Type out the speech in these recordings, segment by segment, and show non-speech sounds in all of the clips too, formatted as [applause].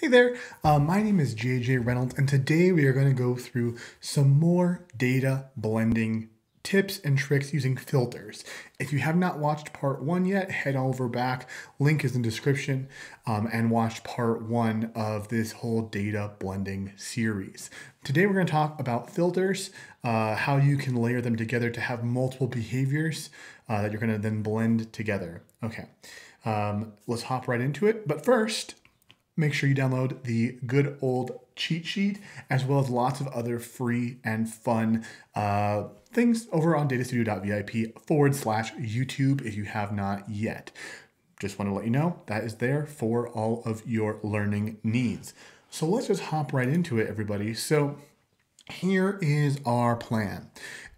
Hey there, uh, my name is JJ Reynolds, and today we are going to go through some more data blending tips and tricks using filters. If you have not watched part one yet, head over back, link is in the description, um, and watch part one of this whole data blending series. Today we're going to talk about filters, uh, how you can layer them together to have multiple behaviors uh, that you're going to then blend together. Okay, um, let's hop right into it. But first, make sure you download the good old cheat sheet as well as lots of other free and fun uh, things over on datastudio.vip forward slash YouTube if you have not yet. Just want to let you know that is there for all of your learning needs. So let's just hop right into it, everybody. So here is our plan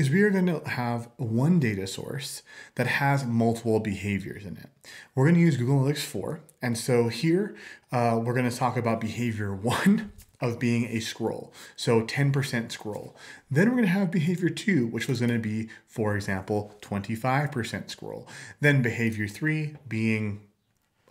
is we are going to have one data source that has multiple behaviors in it. We're going to use Google Analytics 4. And so here uh, we're going to talk about behavior [laughs] one of being a scroll. So 10% scroll. Then we're going to have behavior two, which was going to be, for example, 25% scroll. Then behavior three being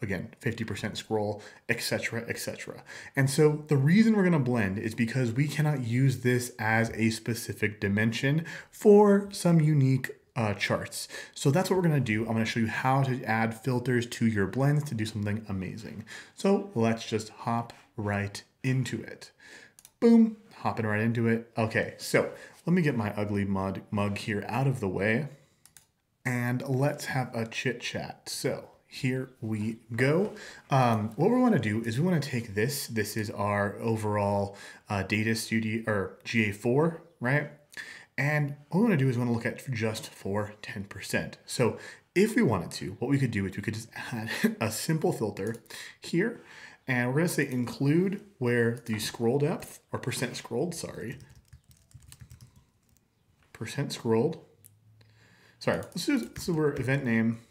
again 50% scroll etc etc and so the reason we're going to blend is because we cannot use this as a specific dimension for some unique uh, charts. So that's what we're going to do. I'm going to show you how to add filters to your blends to do something amazing. So let's just hop right into it. Boom hopping right into it. Okay so let me get my ugly mug mug here out of the way and let's have a chit chat. So here we go. Um, what we want to do is we want to take this. This is our overall uh, data studio or GA4, right? And what we want to do is we want to look at just for 10%. So if we wanted to, what we could do is we could just [laughs] add a simple filter here. And we're going to say include where the scroll depth or percent scrolled, sorry, percent scrolled. Sorry, let's do, so we're event name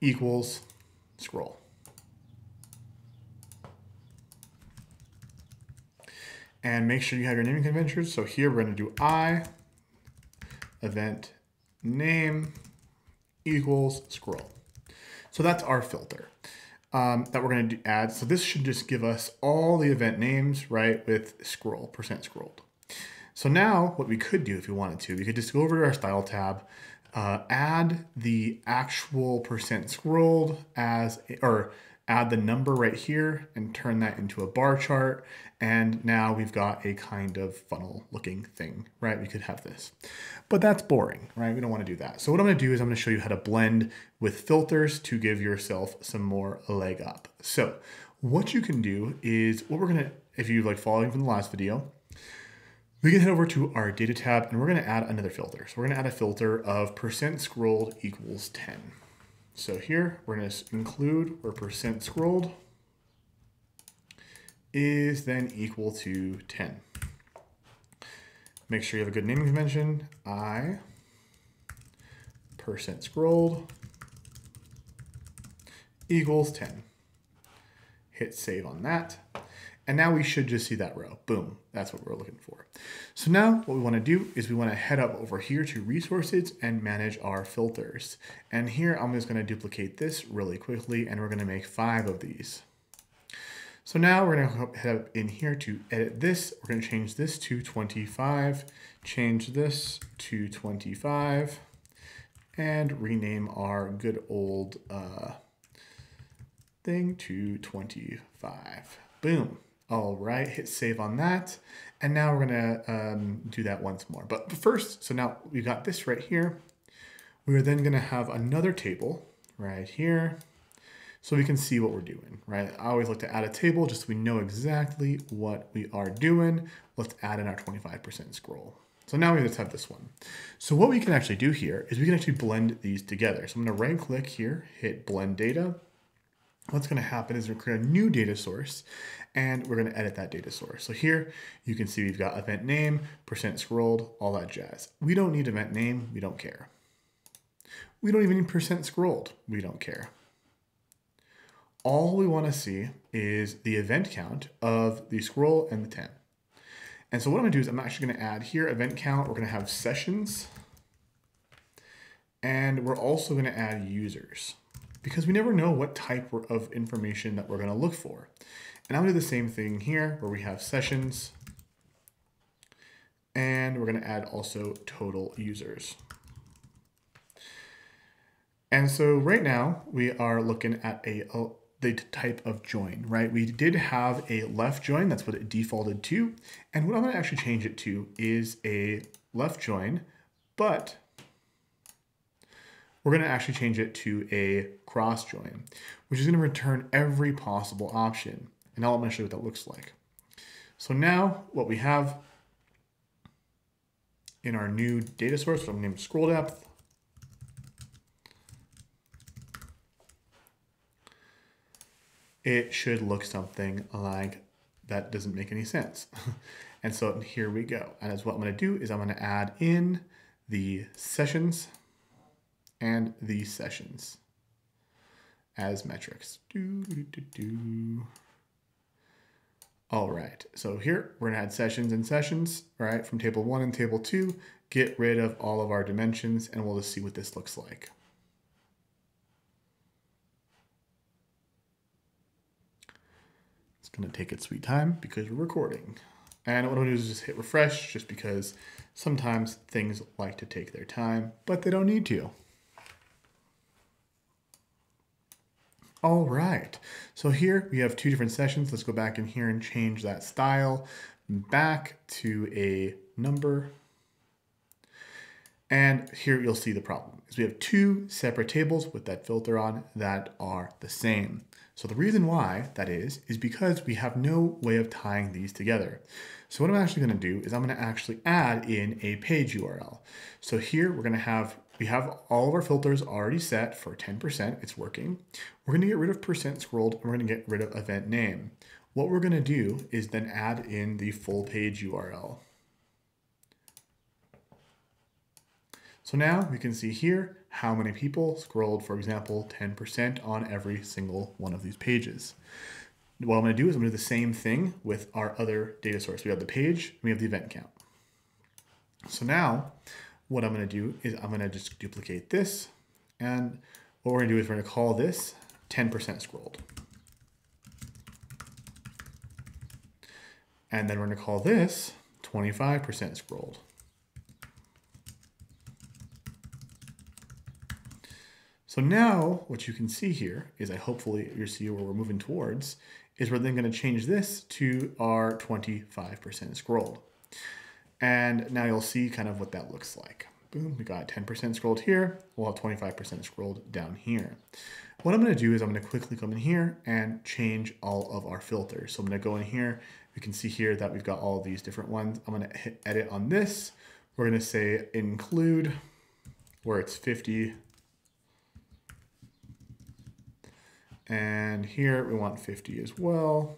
equals scroll. And make sure you have your naming conventions. So here we're going to do I event name equals scroll. So that's our filter um, that we're going to add. So this should just give us all the event names, right, with scroll, percent scrolled. So now what we could do if we wanted to, we could just go over to our style tab, uh, add the actual percent scrolled as, or add the number right here and turn that into a bar chart. And now we've got a kind of funnel looking thing, right? We could have this, but that's boring, right? We don't want to do that. So what I'm going to do is I'm going to show you how to blend with filters to give yourself some more leg up. So what you can do is what we're going to, if you like following from the last video, we can head over to our data tab and we're going to add another filter. So we're going to add a filter of percent scrolled equals 10. So here we're going to include where percent scrolled is then equal to 10. Make sure you have a good naming convention. I percent scrolled equals 10. Hit save on that. And now we should just see that row. Boom, that's what we're looking for. So now what we wanna do is we wanna head up over here to resources and manage our filters. And here I'm just gonna duplicate this really quickly and we're gonna make five of these. So now we're gonna head up in here to edit this. We're gonna change this to 25, change this to 25, and rename our good old uh, thing to 25. Boom. All right, hit save on that. And now we're gonna um, do that once more. But first, so now we got this right here. We are then gonna have another table right here so we can see what we're doing, right? I always like to add a table just so we know exactly what we are doing. Let's add in our 25% scroll. So now we just have this one. So what we can actually do here is we can actually blend these together. So I'm gonna right click here, hit blend data, what's going to happen is we're create a new data source and we're going to edit that data source. So here you can see we've got event name, percent scrolled, all that jazz. We don't need event name. We don't care. We don't even need percent scrolled. We don't care. All we want to see is the event count of the scroll and the 10. And so what I'm going to do is I'm actually going to add here event count. We're going to have sessions and we're also going to add users because we never know what type of information that we're going to look for. And I'm gonna do the same thing here where we have sessions and we're gonna add also total users. And so right now we are looking at a, a the type of join, right? We did have a left join, that's what it defaulted to. And what I'm gonna actually change it to is a left join, but we're gonna actually change it to a cross join, which is gonna return every possible option. And now I'm gonna show you what that looks like. So now what we have in our new data source, which I'm gonna name scroll depth, it should look something like that doesn't make any sense. [laughs] and so here we go. And as what I'm going to do is I'm going to add in the sessions and the sessions as metrics. All right, so here we're gonna add sessions and sessions, right, from table one and table two, get rid of all of our dimensions, and we'll just see what this looks like. It's gonna take its sweet time because we're recording. And what I'm gonna do is just hit refresh just because sometimes things like to take their time, but they don't need to. All right, so here we have two different sessions. Let's go back in here and change that style back to a number. And here you'll see the problem is we have two separate tables with that filter on that are the same. So the reason why that is, is because we have no way of tying these together. So what I'm actually gonna do is I'm gonna actually add in a page URL. So here we're gonna have, we have all of our filters already set for 10%, it's working. We're gonna get rid of percent scrolled and we're gonna get rid of event name. What we're gonna do is then add in the full page URL. So now we can see here how many people scrolled, for example, 10% on every single one of these pages. What I'm going to do is I'm going to do the same thing with our other data source. We have the page, we have the event count. So now what I'm going to do is I'm going to just duplicate this. And what we're going to do is we're going to call this 10% scrolled. And then we're going to call this 25% scrolled. So now what you can see here is I hopefully you see where we're moving towards is we're then going to change this to our 25% scrolled. And now you'll see kind of what that looks like. Boom, we got 10% scrolled here. We'll have 25% scrolled down here. What I'm going to do is I'm going to quickly come in here and change all of our filters. So I'm to go in here. You can see here that we've got all these different ones. I'm going to hit edit on this. We're going to say include where it's 50 And here we want 50 as well.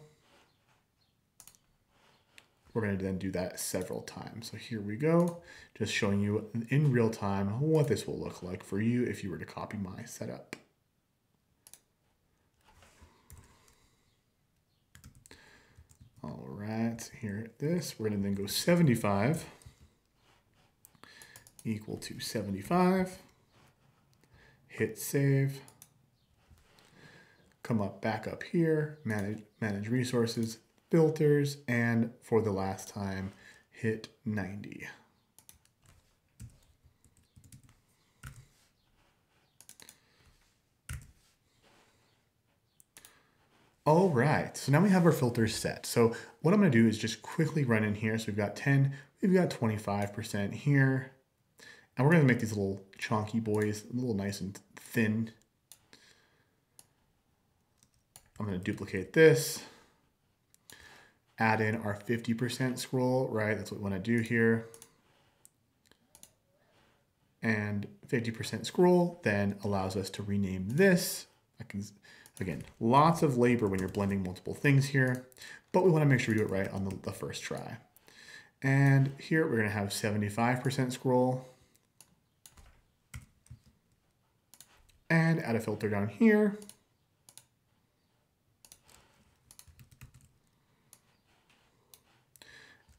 We're going to then do that several times. So here we go, just showing you in real time what this will look like for you if you were to copy my setup. All right, here this, we're to then go 75 equal to 75, hit save come up back up here, manage, manage resources, filters, and for the last time, hit 90. All right, so now we have our filters set. So what I'm gonna do is just quickly run in here. So we've got 10, we've got 25% here. And we're gonna make these little chunky boys a little nice and thin I'm going to duplicate this, add in our 50% scroll, right? That's what we want to do here. And 50% scroll then allows us to rename this. I can, again, lots of labor when you're blending multiple things here, but we want to make sure we do it right on the, the first try. And here we're going to have 75% scroll. And add a filter down here.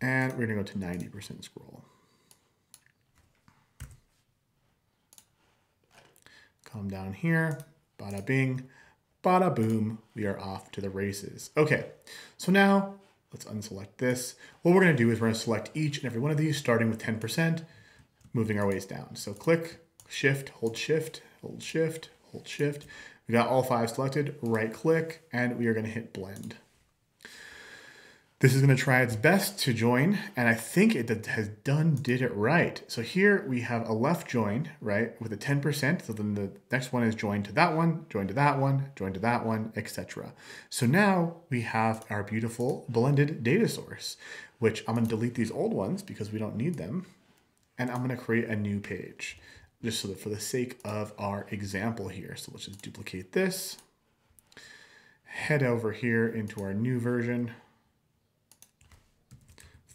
And we're gonna go to 90% scroll. Come down here, bada bing, bada boom, we are off to the races. Okay, so now let's unselect this. What we're gonna do is we're gonna select each and every one of these starting with 10%, moving our ways down. So click, shift, hold shift, hold shift, hold shift. We got all five selected, right click, and we are gonna hit blend. This is going to try its best to join, and I think it has done, did it right. So here we have a left join, right, with a 10%. So then the next one is joined to that one, joined to that one, joined to that one, etc. So now we have our beautiful blended data source, which I'm going to delete these old ones because we don't need them. And I'm going to create a new page just so that for the sake of our example here. So let's just duplicate this, head over here into our new version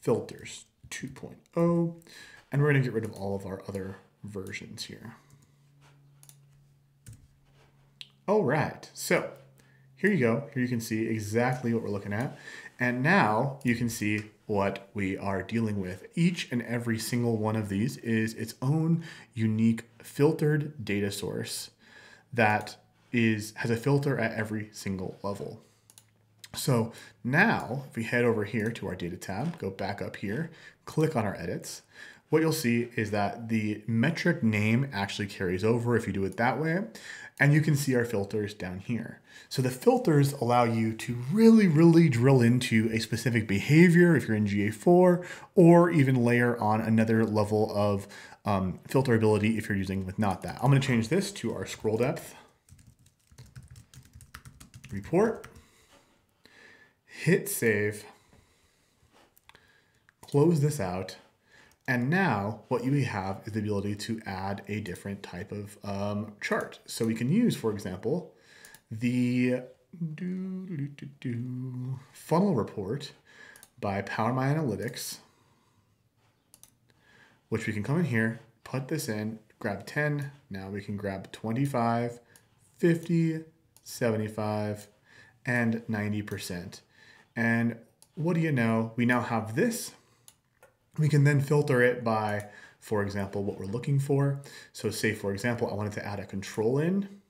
filters 2.0, and we're going to get rid of all of our other versions here. All right, so here you go. Here you can see exactly what we're looking at. And now you can see what we are dealing with. Each and every single one of these is its own unique filtered data source that is has a filter at every single level. So now if we head over here to our data tab, go back up here, click on our edits, what you'll see is that the metric name actually carries over if you do it that way. And you can see our filters down here. So the filters allow you to really, really drill into a specific behavior if you're in GA4, or even layer on another level of um, filterability if you're using with not that. I'm gonna change this to our scroll depth report hit save, close this out, and now what you have is the ability to add a different type of um, chart. So we can use, for example, the do, do, do, do, funnel report by Power My Analytics, which we can come in here, put this in, grab 10. Now we can grab 25, 50, 75, and 90%. And what do you know? We now have this. We can then filter it by, for example, what we're looking for. So say, for example, I wanted to add a control in.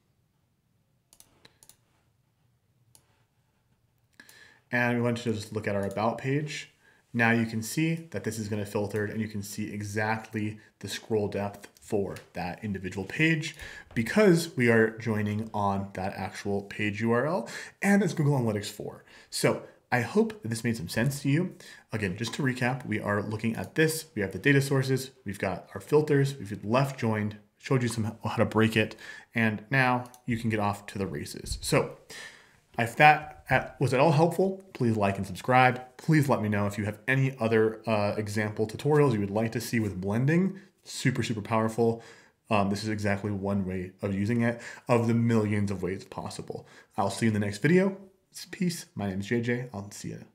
And we want to just look at our about page. Now you can see that this is going to filter and you can see exactly the scroll depth for that individual page because we are joining on that actual page URL and it's Google Analytics 4. So I hope that this made some sense to you. Again, just to recap, we are looking at this. We have the data sources, we've got our filters, we've left joined, showed you some how to break it, and now you can get off to the races. So if that was at all helpful, please like and subscribe. Please let me know if you have any other uh, example tutorials you would like to see with blending. Super, super powerful. Um, this is exactly one way of using it of the millions of ways possible. I'll see you in the next video. Peace. My name is JJ. I'll see you.